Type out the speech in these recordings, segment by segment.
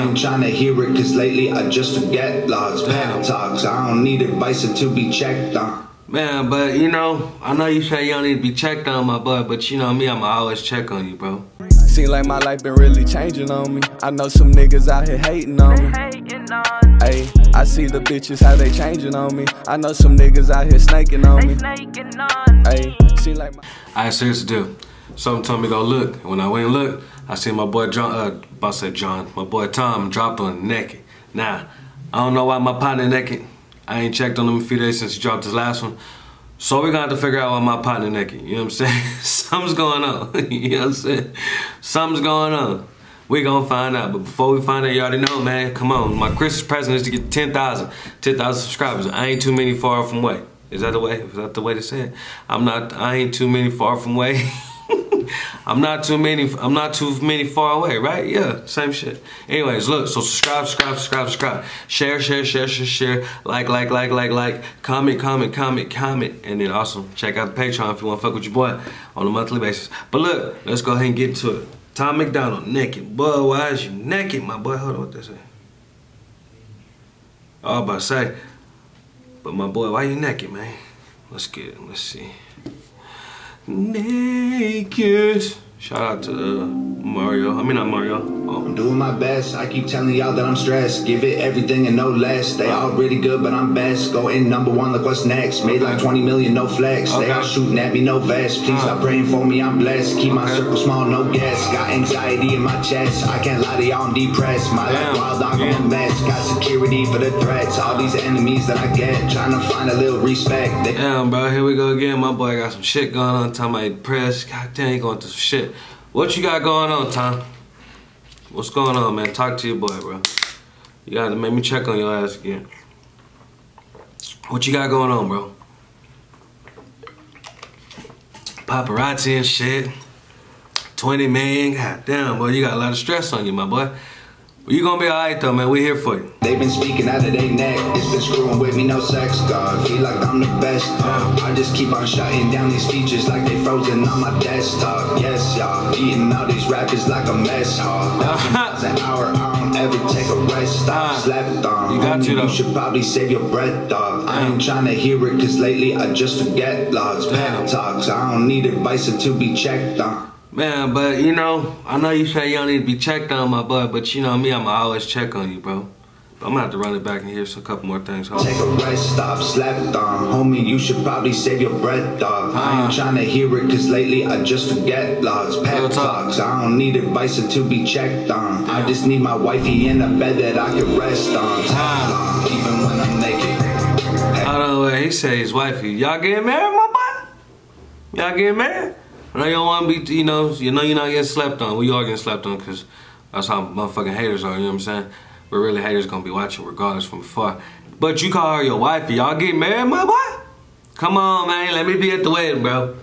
I ain't trying to hear it, cause lately I just forget logs, pep talks. I don't need advice to be checked on. Man, but you know, I know you say you don't need to be checked on, my boy, but you know me, I'ma always check on you, bro. Seem like my life been really changing on me. I know some niggas out here hating on me. Hey, I see the bitches how they changing on me. I know some niggas out here snaking on me. Hey, seem like my I seriously do. Something told me go look. And when I went and looked, I see my boy John, uh, about to say John, my boy Tom dropped on naked. Now, I don't know why my partner naked. I ain't checked on him a few days since he dropped his last one. So we're gonna have to figure out why my partner naked. You know what I'm saying? Something's going on. you know what I'm saying? Something's going on. We gonna find out. But before we find out, you already know, man. Come on. My Christmas present is to get 10,000. 10,000 subscribers. I ain't too many far from way. Is that the way? Is that the way to say it? I'm not, I ain't too many far from way. I'm not too many, I'm not too many far away, right? Yeah, same shit. Anyways, look, so subscribe, subscribe, subscribe, subscribe. Share, share, share, share, share. Like, like, like, like, like. Comment, comment, comment, comment. And then also check out the Patreon if you want to fuck with your boy on a monthly basis. But look, let's go ahead and get to it. Tom MacDonald, naked. Boy, why is you naked, my boy? Hold on, what they say? I was about to say, but my boy, why you naked, man? Let's get it. Let's see. Naked. Shout out to uh, Mario. I mean, not Mario. Oh, I'm doing my best. I keep telling y'all that I'm stressed. Give it everything and no less. They all really good, but I'm best. Go in number one, look what's next. Made like 20 million, no flex. They all shooting at me, no vest. Please stop praying for me, I'm blessed. Keep my Okay. circle small, no guess. Got anxiety in my chest. I can't lie to y'all, I'm depressed. My Damn. life wild, I'm Yeah. a mess. Got security for the threats. All these enemies that I get. Trying to find a little respect. They Damn, bro, here we go again. My boy got some shit going on. Time I press. God damn, he going through some shit. What you got going on, Tom? What's going on, man? Talk to your boy, bro. You gotta make me check on your ass again. What you got going on, bro? Paparazzi and shit. 20 million. God damn, boy, you got a lot of stress on you, my boy. You gonna be alright though, man. We here for you. They've been speaking out of their neck. It's been screwing with me, no sex, God. Feel like I'm the best. Uh, I just keep on shutting down these features like they frozen on my desktop. Yes, y'all. Eating all these rappers like a mess hall. It's an hour, I don't ever take a rest stop. Ah, Slept on. you got you, though. You should probably save your breath, dog. I ain't trying to hear it, cause lately I just forget logs, pep talks. I don't need advice to be checked on. Man, but you know, I know you say you don't need to be checked on, my boy, but you know me, I'ma always check on you, bro. But I'm gonna have to run it back and hear a couple more things. Hold Take a rest stop, slept on. Homie, you should probably save your breath, dog. I Ah. ain't trying to hear it, cause lately I just forget logs, pep talks. I don't need advice to be checked on. I just need my wifey in a bed that I can rest on. Teflon, even when I'm naked. Hey, Hold on, wait, he say his wifey. Y'all getting married, my boy? Y'all getting married? I know you don't want to be, you know, you know you're not getting slept on. We are getting slept on because that's how motherfucking haters are, you know what I'm saying? But really, haters gonna be watching regardless from afar. But you call her your wifey. Y'all get married, my boy? Come on, man. Let me be at the wedding, bro.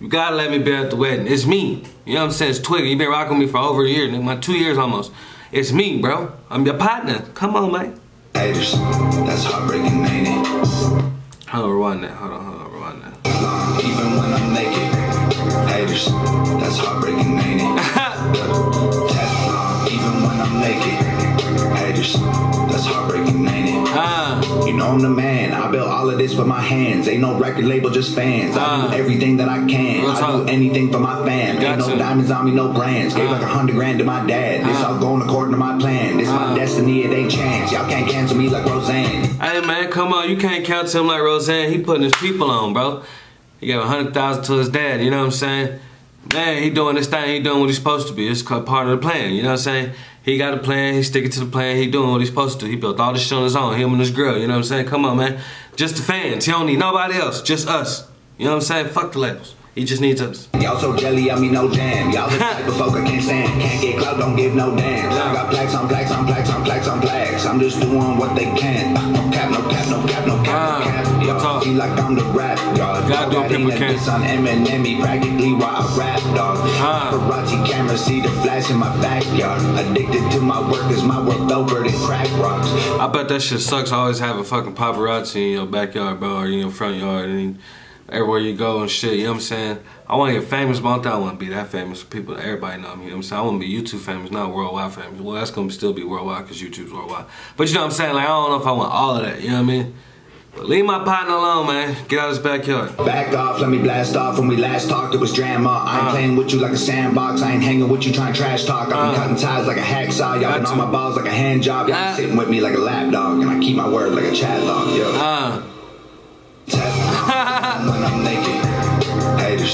You gotta let me be at the wedding. It's me. You know what I'm saying? It's Twigga. you been rocking me for over a year, nigga. My two years almost. It's me, bro. I'm your partner. Come on, man. haters, that's heartbreaking, ain't it? Hold on, rewind that. Hold on, hold on, rewind that. Even when I'm naked. Haters, that's heartbreaking, ain't it? Teflon, even when I'm naked. Haters, that's heartbreaking, ain't it? Ah. You know I'm the man. I built all of this with my hands. Ain't no record label, just fans. I Ah. do everything that I can. Real I do anything for my fam. You Ain't no diamonds on me, no brands. Gave Ah. like a hundred grand to my dad. This Ah. all going according to my plan. This my destiny, it ain't chance. Y'all can't cancel me like Roseanne. Hey man, come on, you can't count to him like Roseanne. He putting his people on, bro. He gave a hundred thousand to his dad. You know what I'm saying? Man, he doing this thing. He doing what he's supposed to be. It's part of the plan. You know what I'm saying? He got a plan. He sticking to the plan. He doing what he's supposed to. Do. He built all this shit on his own. Him and his girl. You know what I'm saying? Come on, man. Just the fans. He don't need nobody else. Just us. You know what I'm saying? Fuck the labels. He just needs us. Y'all so jelly, I mean no jam. Y'all the type of folk I can't stand. Can't get clout, don't give no damns. I got plaques on plaques on plaques on plaques on plaques. I'm just doing what they can. No cap, no cap, no cap, no cap, Ah, no cap. Y'all talk. feel like I'm the rap, y'all. Gotta do what people Writing a can. diss on Eminem, he practically while I rap, dog. Ah. Paparazzi camera, see the flash in my backyard. Addicted to my work, cause my work over than crack rocks. I bet that shit sucks I always having fucking paparazzi in your backyard, bro, or in your front yard. And everywhere you go and shit, you know what I'm saying? I want to get famous, but I don't want to be that famous for people, everybody know me, you know what I'm saying? I want to be YouTube famous, not worldwide famous. Well, that's going to still be worldwide because YouTube's worldwide. But you know what I'm saying? Like, I don't know if I want all of that, you know what I mean? But leave my partner alone, man. Get out of his backyard. Back off, let me blast off. When we last talked, it was drama. I ain't Uh. playing with you like a sandbox. I ain't hanging with you trying to trash talk. I've been Uh. cutting ties like a hacksaw. Y'all been on my balls like a hand job. Y'all Yeah. sitting with me like a lap dog. And I keep my word like a chat log. Yo. Uh.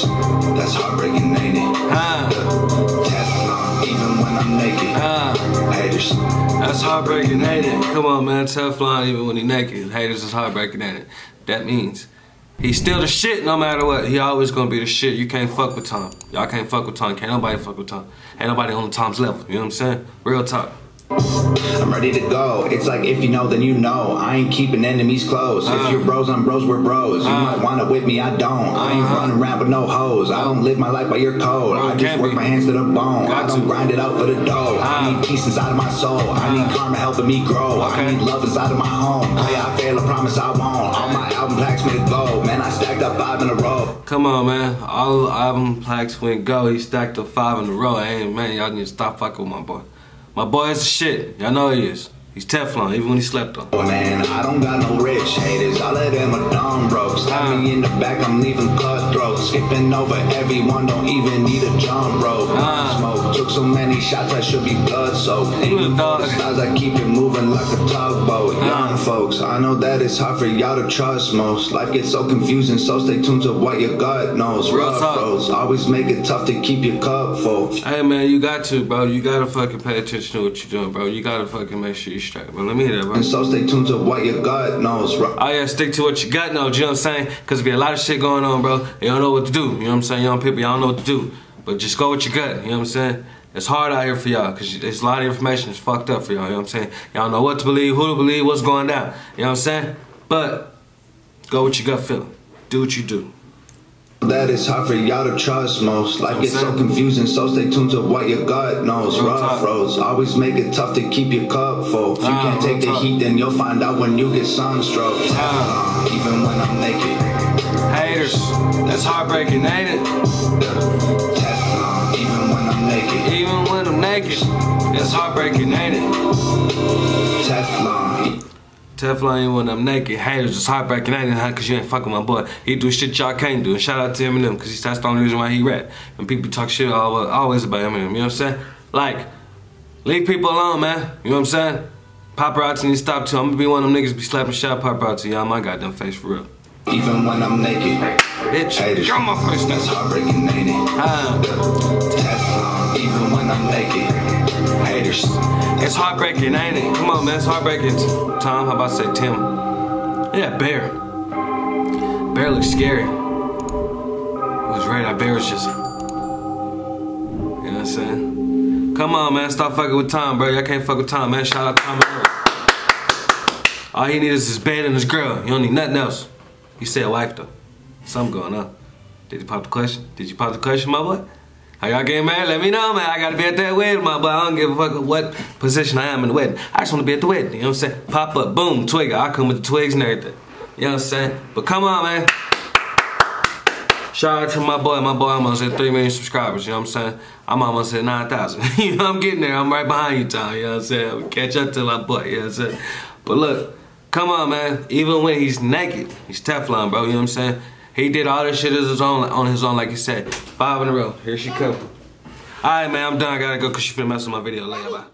Haters, that's heartbreaking, ain't it? Uh. Teflon, even when I'm naked. Uh. Haters, That's heartbreaking, ain't it? Come on, man. Teflon, even when he naked. Haters is heartbreaking, ain't it? That means he's still the shit no matter what. He always gonna be the shit. You can't fuck with Tom. Y'all can't fuck with Tom. Can't nobody fuck with Tom. Ain't nobody on Tom's level. You know what I'm saying? Real talk. I'm ready to go. It's like if you know, then you know. I ain't keeping enemies close. Uh. If you're bros, I'm bros, we're bros. You Uh. might want it with me, I don't. I ain't Uh-huh. running around with no hoes. I don't live my life by your code. Bro, I just work my hands to the bone. I don't grind it out for the dough. I need peace inside of my soul. I need karma helping me grow. I need love inside of my home. Play, I fail, I promise I won't. All my album plaques me to go. Man, I stacked up five in a row. Come on, man. All album plaques went go. He stacked up five in a row. Ain't man, y'all need to stop fucking with my boy. My boy is the shit. Y'all know he is. He's Teflon, even when he slept on. Man, I don't got no rich haters. All of them are dumb broke. Stab me in the back, I'm leaving cutthroat. Skipping over everyone, don't even need a jump rope. Ah. Smoke, took so many shots, I should be blood soaked. You Aiming for the stars, I keep it moving like a tugboat. Ah. Young folks, I know that it's hard for y'all to trust most. Life gets so confusing, so stay tuned to what your gut knows. Rough roads always make it tough to keep your cup full. Hey man, you got to, bro. You gotta fucking pay attention to what you're doing, bro. You gotta fucking make sure you're straight. But let me hear that, bro. And so stay tuned to what your gut knows. Rough Oh yeah, stick to what you got now, you know saying? Cause be a lot of shit going on, bro. You don't know what to do. You know what I'm saying? Young people, y'all know what to do. But just go with your gut, you know what I'm saying? It's hard out here for y'all, cause there's a lot of information that's fucked up for y'all, you know what I'm saying? Y'all know what to believe, who to believe, what's going down. You know what I'm saying? But go with your gut feeling. Do what you do. That it's hard for y'all to trust most. Life gets so confusing, so stay tuned to what your gut knows. Rough roads always make it tough to keep your cup full. If you can't take the heat, then you'll find out when you get sunstroke. Teflon, uh, even when I'm naked. Haters, that's heartbreaking, ain't it? Teflon, even when I'm naked. Even when I'm naked, it's heartbreaking, ain't it? Teflon, Teflon when I'm naked. Haters just heartbreaking ain't it, cause you ain't fucking my boy. He do shit y'all can't do. And shout out to Eminem, cause that's the only reason why he rap. And people talk shit all, always about Eminem, you know what I'm saying? Like, leave people alone, man. You know what I'm saying? Paparazzi need to stop too. I'm gonna be one of them niggas be slapping shit out paparazzi. Y'all my goddamn face for real. even when I'm naked. Bitch, on my face that's now. heartbreaking, ain't it? Ah, when It's heartbreaking, ain't it? Come on, man, it's heartbreaking. Tom, how about I say Tim? Yeah, Bear. Bear looks scary. He was right, that bear was just. You know what I'm saying? Come on, man, stop fucking with Tom, bro. Y'all can't fuck with Tom, man. Shout out Tom. All he needs is his bed and his girl. You don't need nothing else. You said wife, though. Something going on. Did you pop the question? Did you pop the question, my boy? How y'all getting married? Let me know, man. I gotta be at that wedding, my boy. I don't give a fuck what position I am in the wedding. I just wanna be at the wedding. You know what I'm saying? Pop up, boom, twig. I come with the twigs and everything. You know what I'm saying? But come on, man. Shout out to my boy. My boy almost at 3 million subscribers. You know what I'm saying? I'm almost at 9,000. you know, I'm getting there. I'm right behind you, Tom. You know what I'm saying? Catch up to my boy. You know what I'm saying? But look, come on, man. Even when he's naked, he's Teflon, bro. You know what I'm saying? He did all this shit as his own, on his own, like you said. Five in a row. Here she come. All right, man. I'm done. I gotta go because she finna mess with my video. Later, bye.